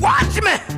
Watch me!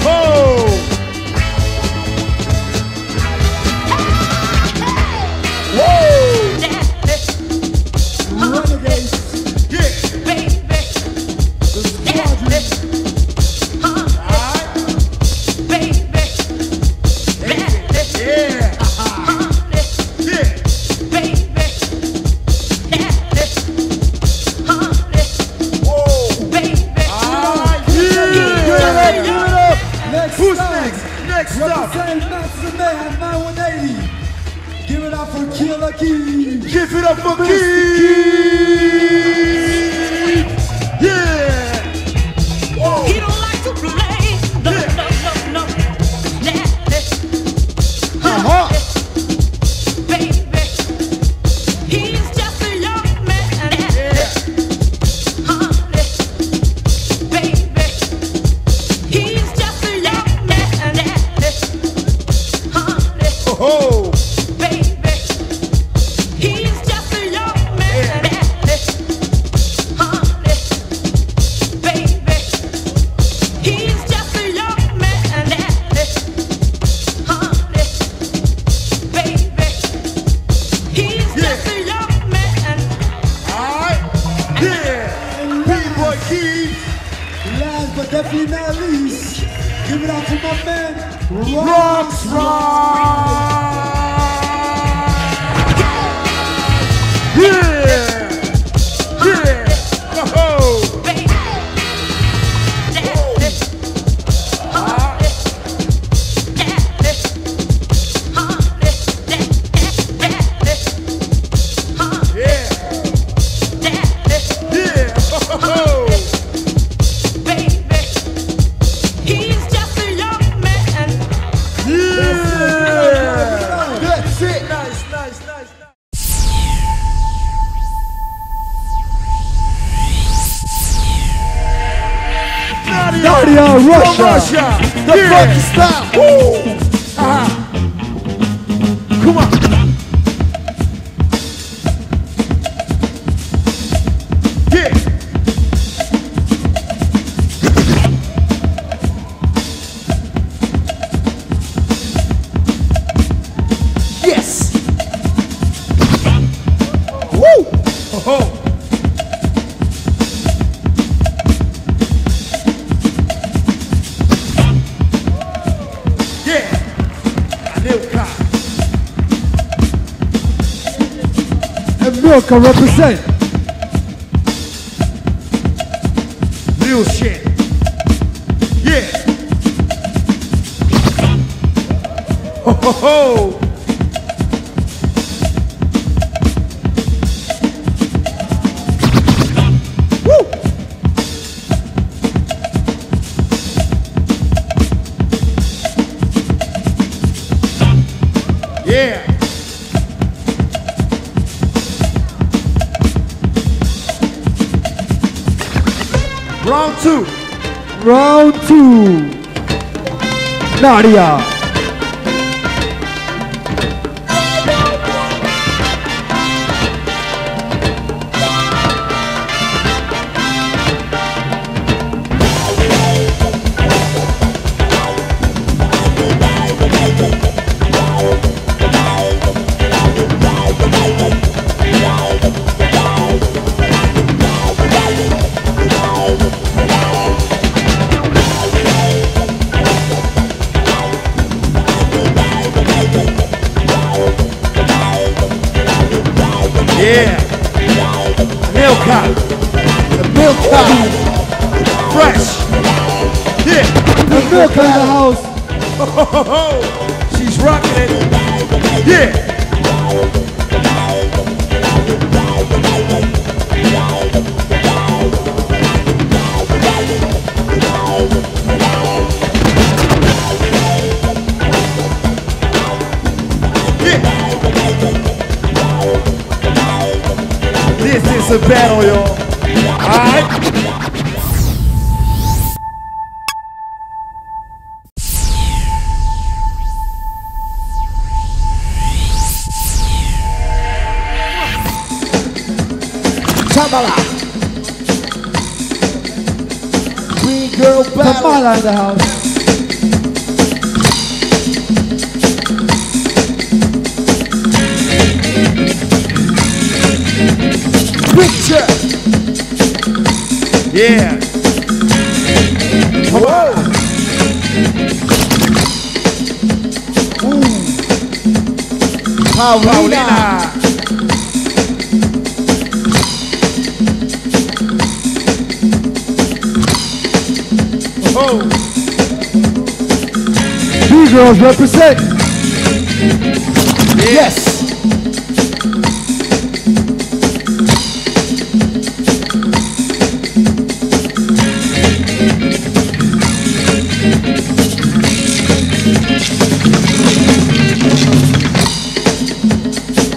Ho! York, I represent. Real shit. ताड़िया These B girls represent. Yes.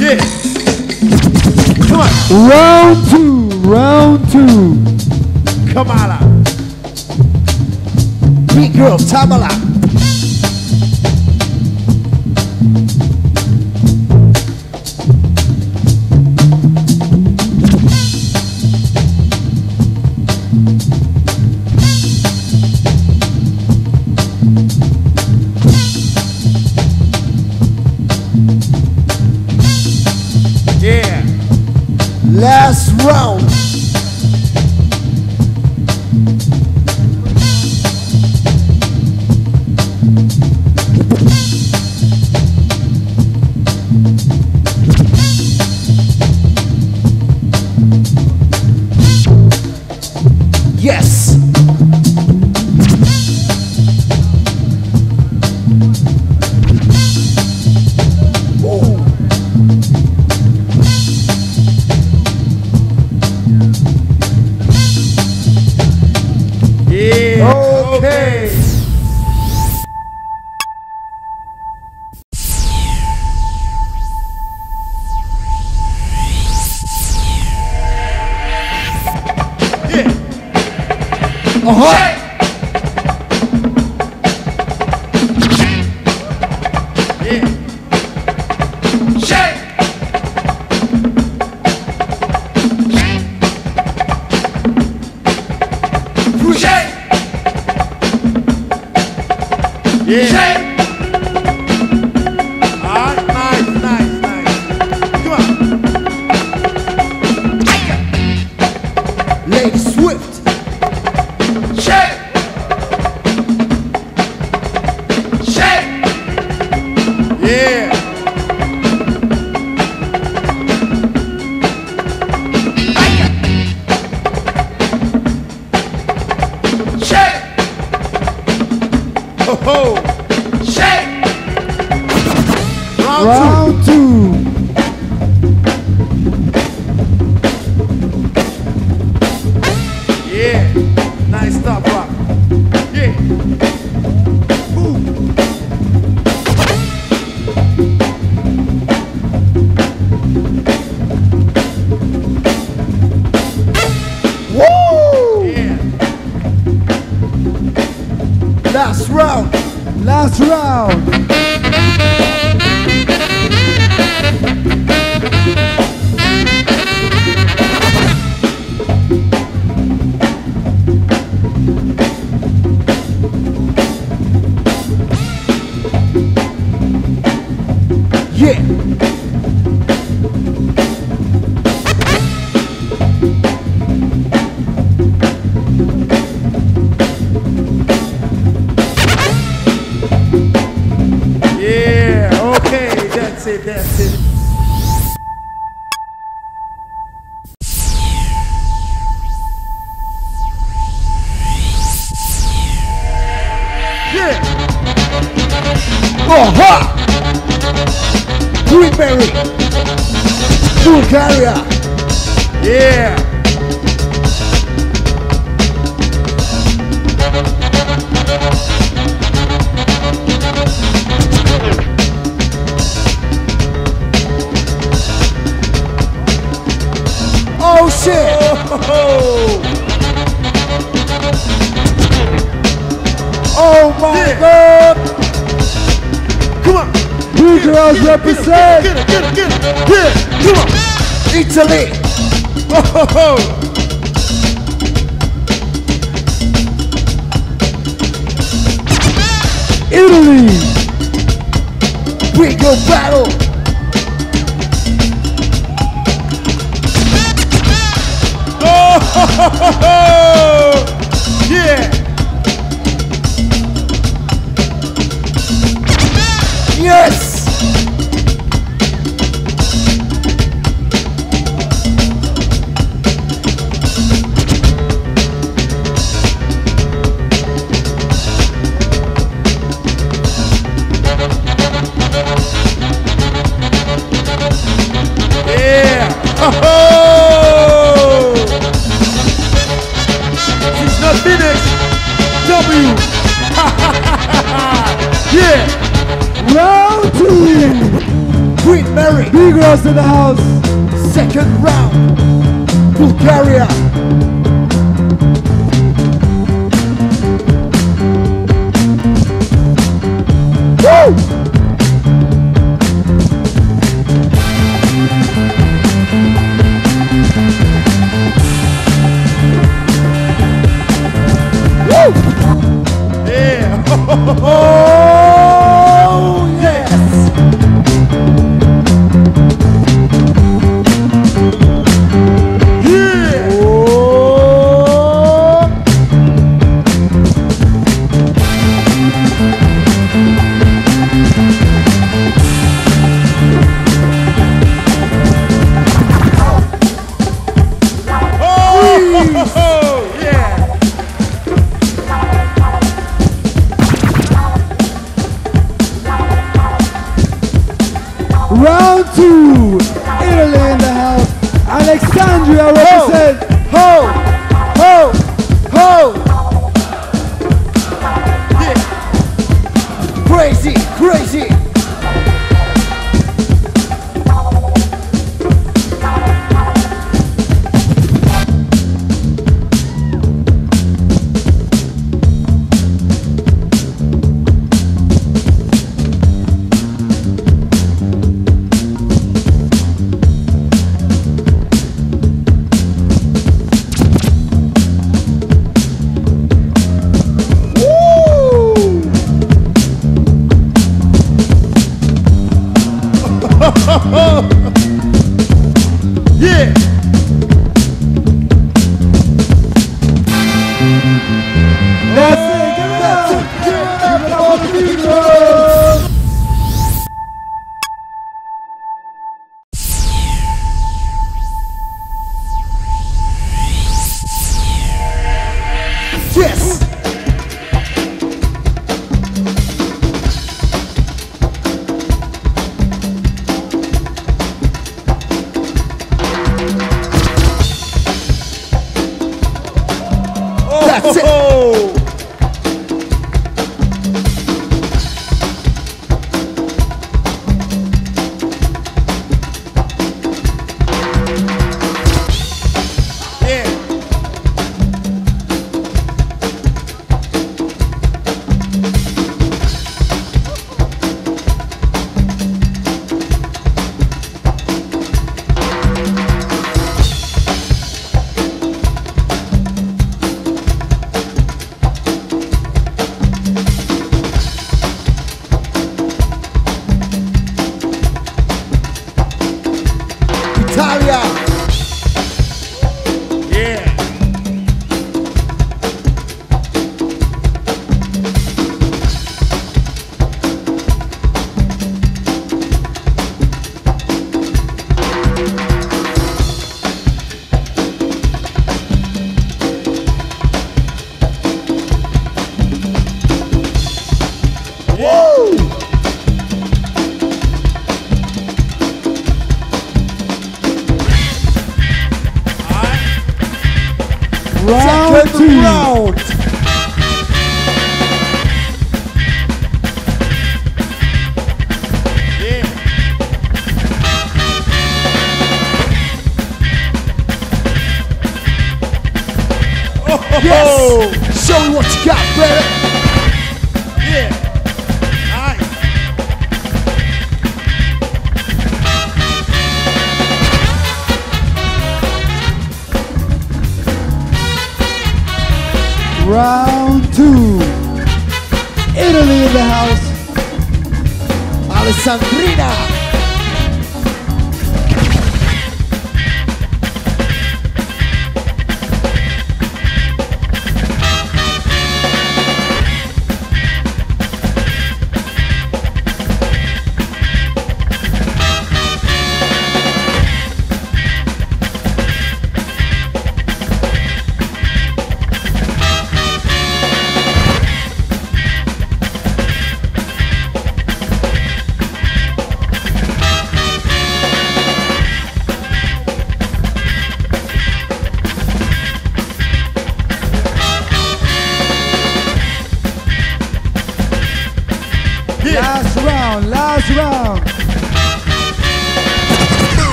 Yeah. Come on. Round two, round two. Come on. Tamala. Yeah. Last round. Yeah. Nice stuff, rock. Yeah.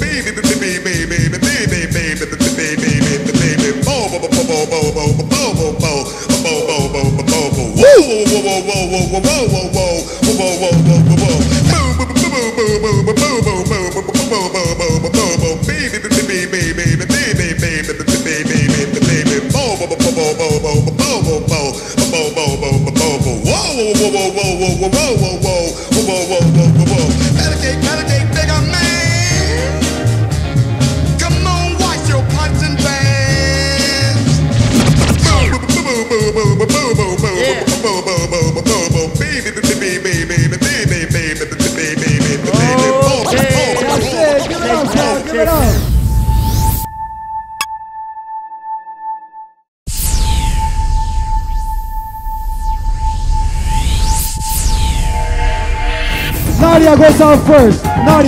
Medicate,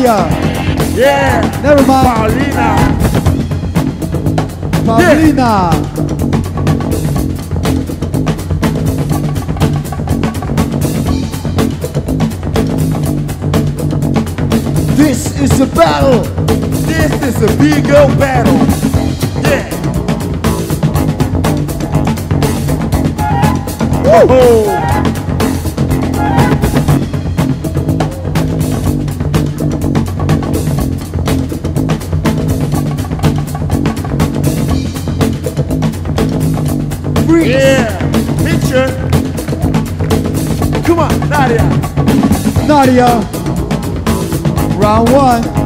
Yeah. Never mind. Paulina. Paulina. This is a battle. This is a big girl battle. Yeah. Whoa. Nadia. Round one.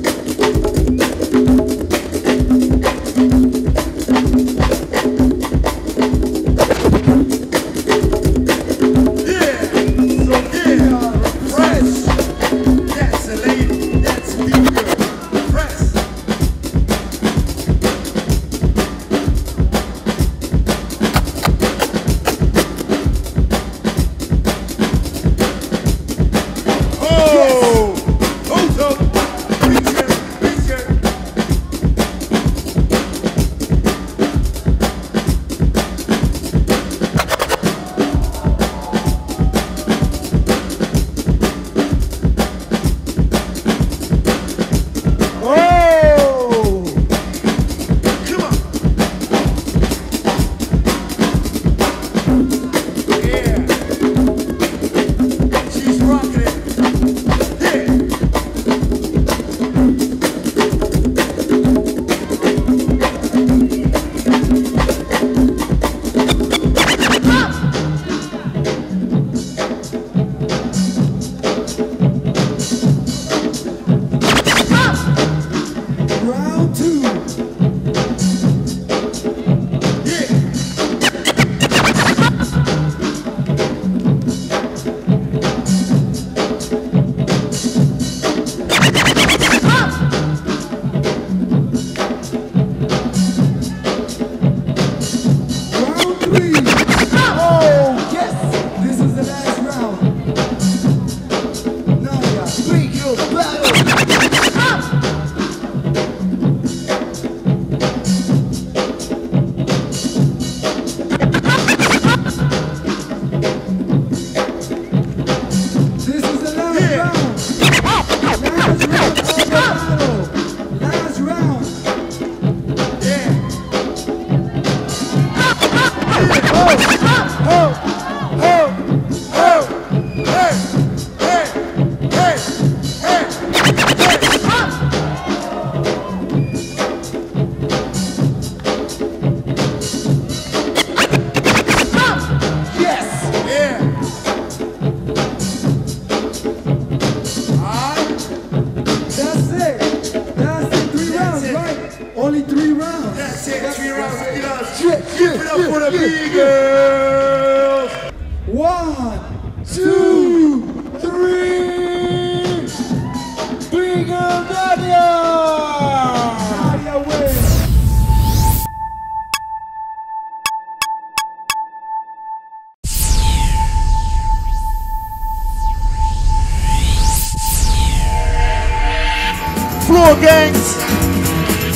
Floor gangs.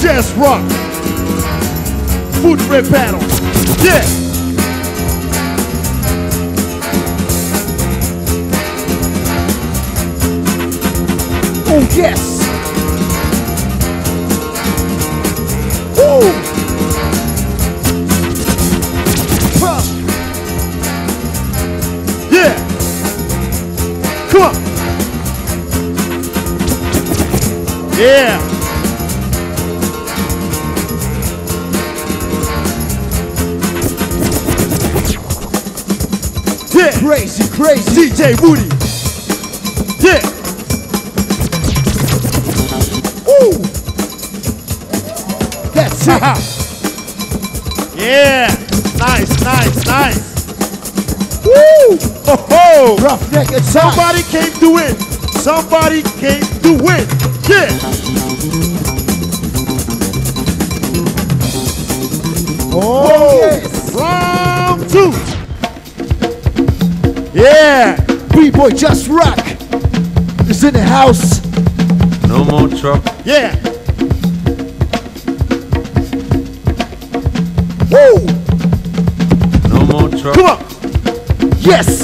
Just rock. Foot red battle. Yeah. Yes. Woo. Huh. Yeah. Come on. Yeah. Yeah. Crazy, crazy. DJ Woody. Roughneck attack. Somebody came to win. Somebody came to win. Yeah. Oh, yes. Round two. Yeah. B-boy just rock. Is in the house. No more truck. Yeah. Woo. No more truck. Come on. Yes.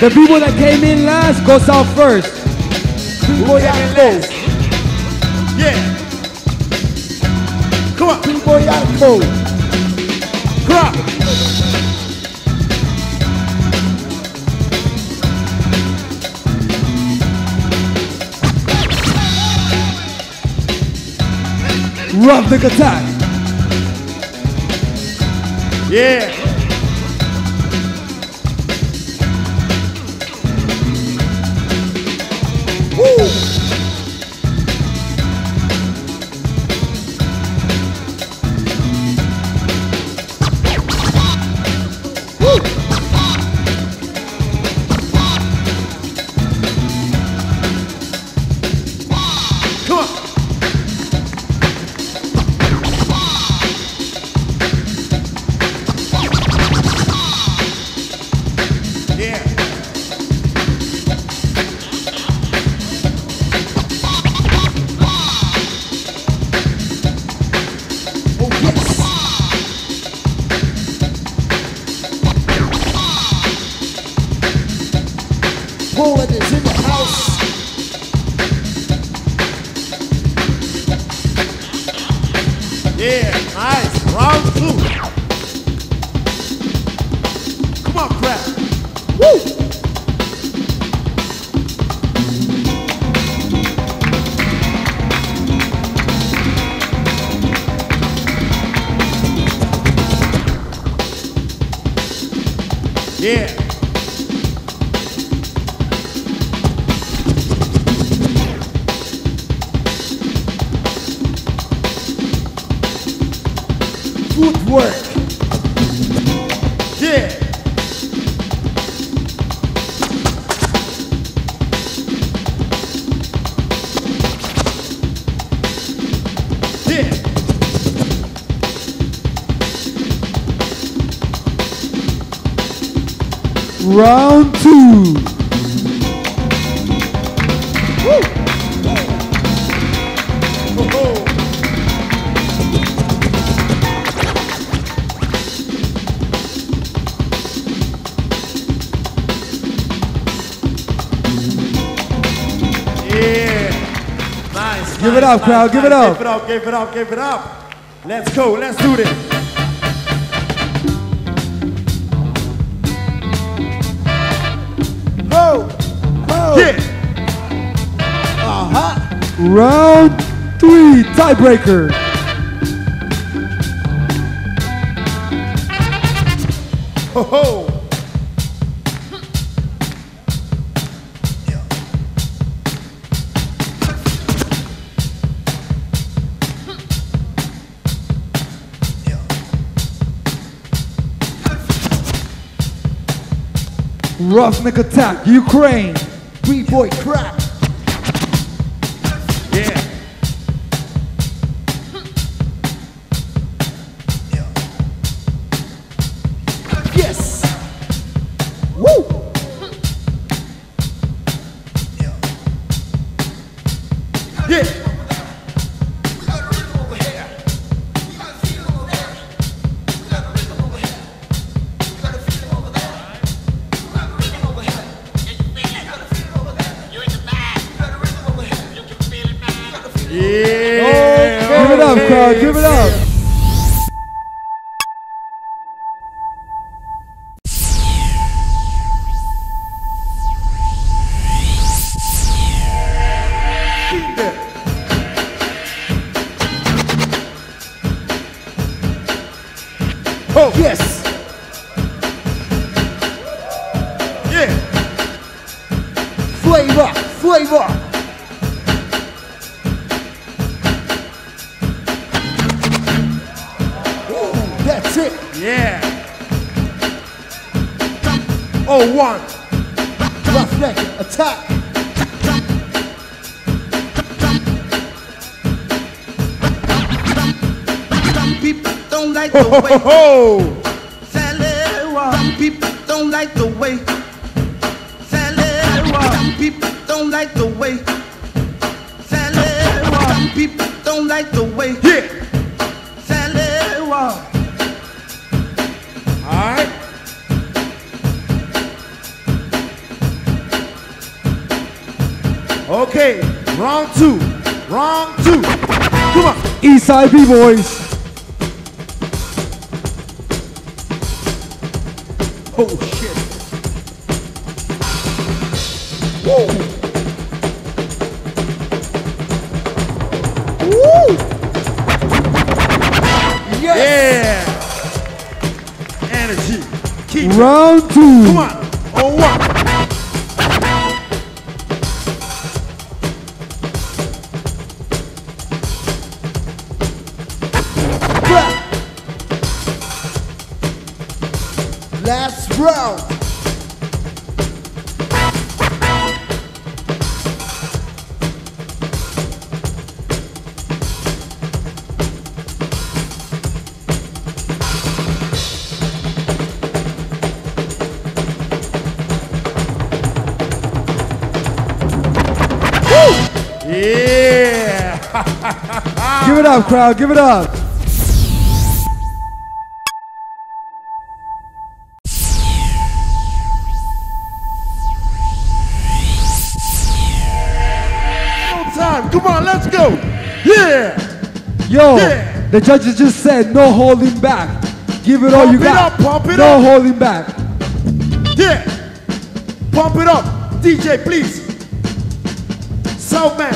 The people that came in last goes out first. Boy, Alco. Yeah. Come on. Boy Alco. Come on. Roughneck attack. Yeah. Up, crowd, give it up. Give it up, give it up, give it up. Let's go, let's do this. Go. Go. Yeah. Uh-huh. Round three. Tiebreaker. Ho ho. Roughneck attack. Ukraine. B-boy Crab. Like the ho, ho, way ho. Sally. Some people don't like the way Sally. Some people don't like the way Sally. Some people don't like the way Yeah. Sally. All right. Okay, round two. Round two. Come on. Eastside B-boys. Come on. Oh one. Crap. Last round. Give it up, crowd. Give it up. No time. Come on, let's go. Yeah. Yo, Yeah. the judges just said no holding back. Give it all you it got. up, pump it no up. holding back. Yeah. Pump it up. DJ, please. Southman.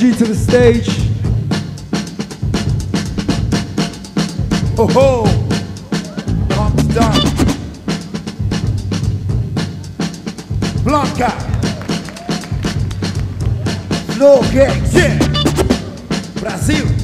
MG to the stage. Ho ho. Pump's done. Blanca. Kicks. Yeah. Brasil.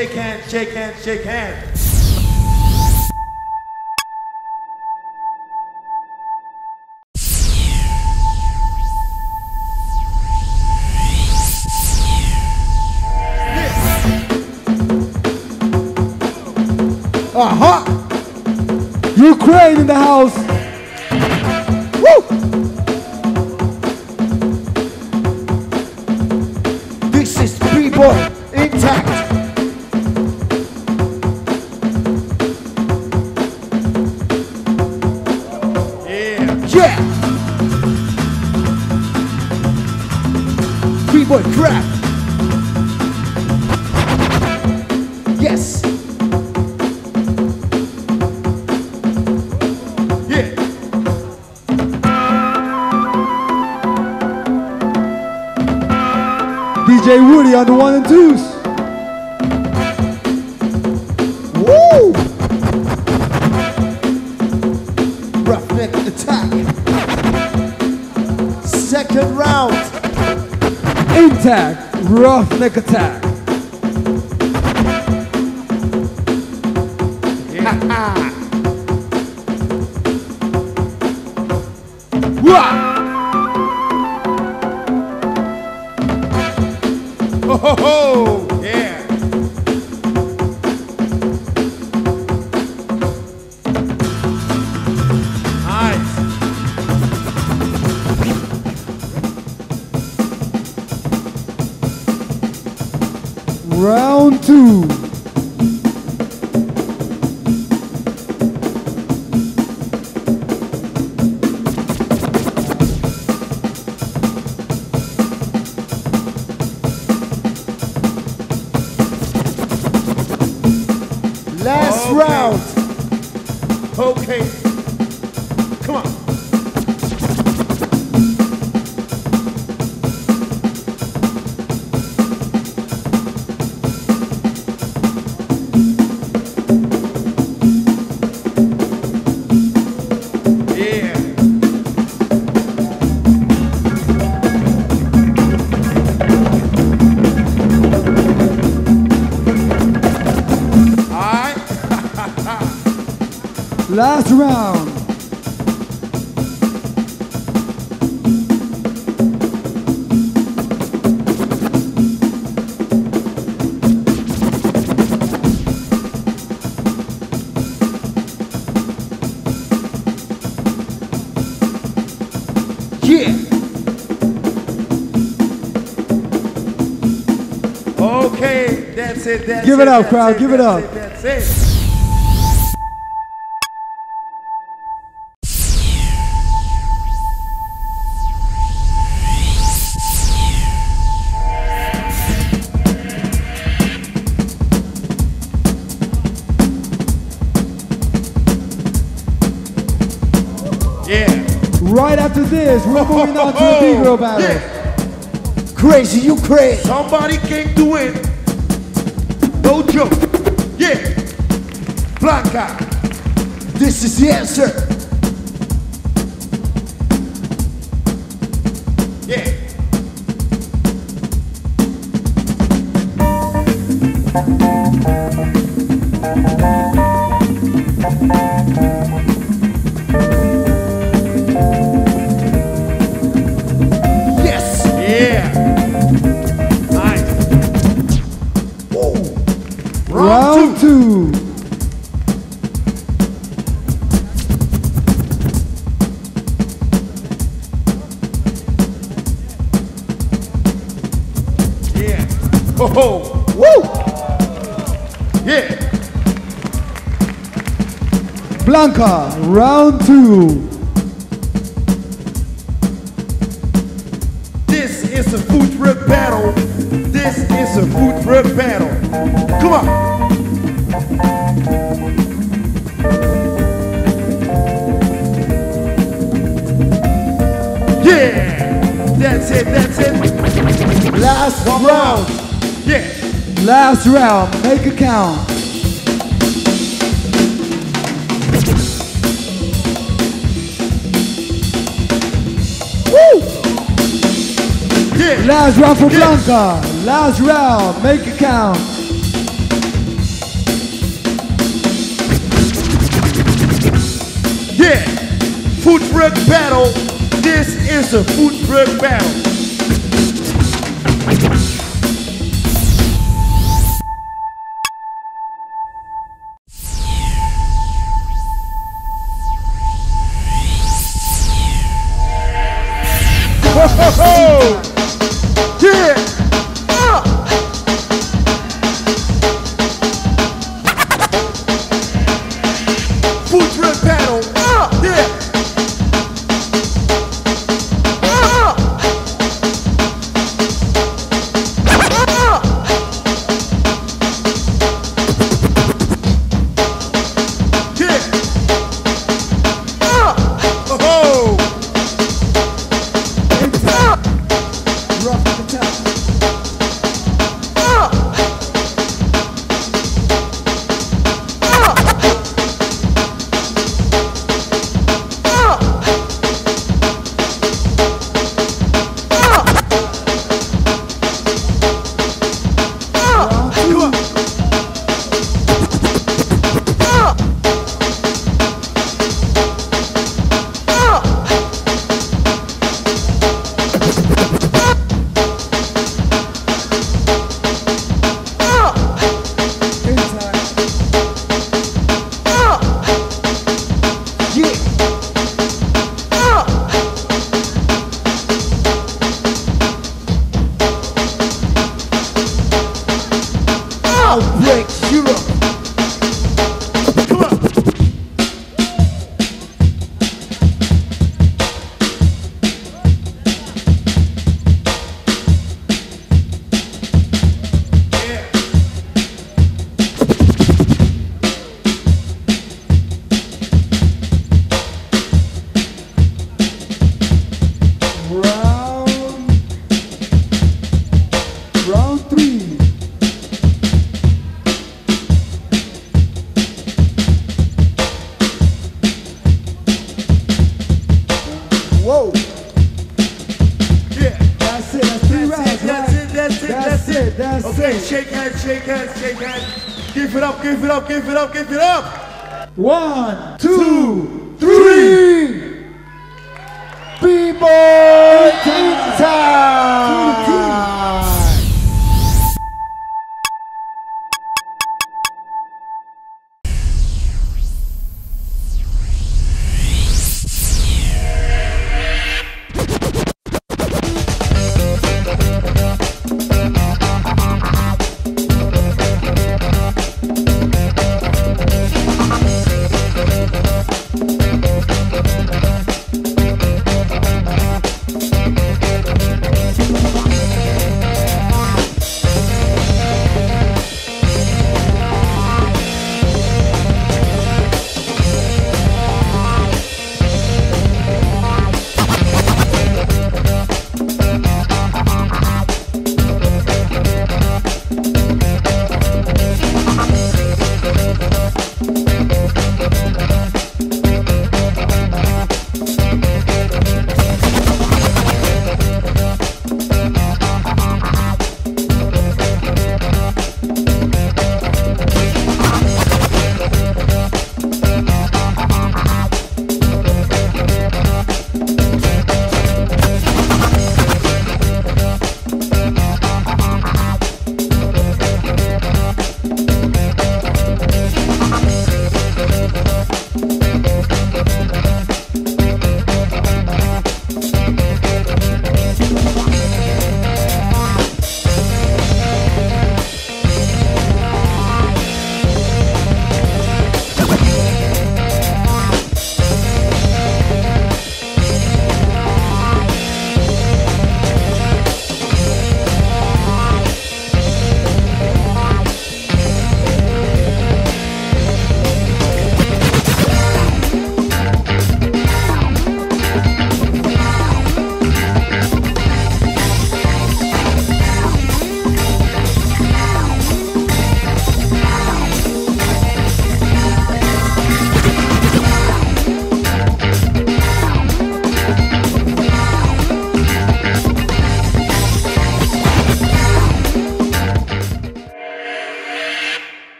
Shake hands, shake hands, shake hands. Aha! Ukraine in the house. Intact, roughneck attack. Last round. Yeah. Okay, that's it. That's Give it up, that's crowd, give it up. The B-girl battle. Yeah. Crazy Somebody came to win. No joke. Yeah. Blanka. This is the answer. Round two. This is a food trip battle. This is a footwork battle. Come on. Yeah, that's it, that's it. Last One round. round. Yeah, Last round. Make it count. Last round for. Blanka. Last round. Make it count. Yeah, footwork battle. This is a footwork battle.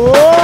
Oh!